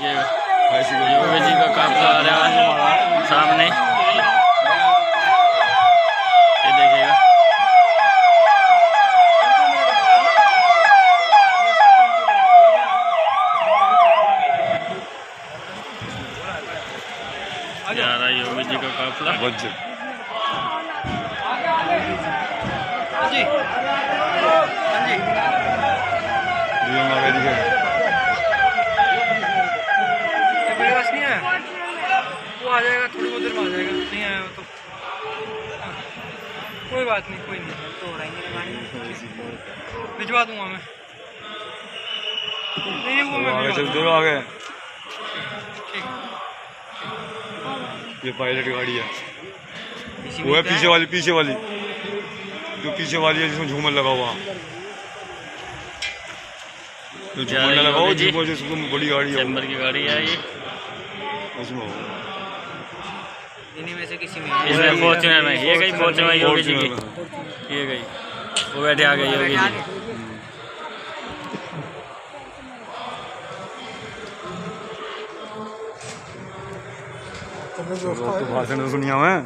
देखिएगा। योगी जी का काफला आ रहा है सामने। ये देखिएगा। जा रहा है योगी जी का काफला। जी हाँ जी ये हमारे दिखे ये मेरे पास नहीं आया वो आ जाएगा थोड़ी बहुत देर में आ जाएगा। नहीं आया वो तो। कोई बात नहीं कोई नहीं। तो हो रहा है भिजवा दूँगा मैं। नहीं वो मैं आगे चल। चलो आगे। ये पायलट गाड़ी है। वो है पीछे वाली पीछे वाली। जो पीछे वाली है जिसमें झूमर लगा हुआ। जो झूमर रही लगा हुआ झूमर जिसमें बड़ी गाड़ी है की गाड़ी है ये। उसमें हो। इन्हीं में से किसी में इसमें फॉर्चुनर में ये गई फॉर्चुनर में योगी जी की। ये गई वो बैठे आ गए योगी जी। तो भाषण सुनिया मैं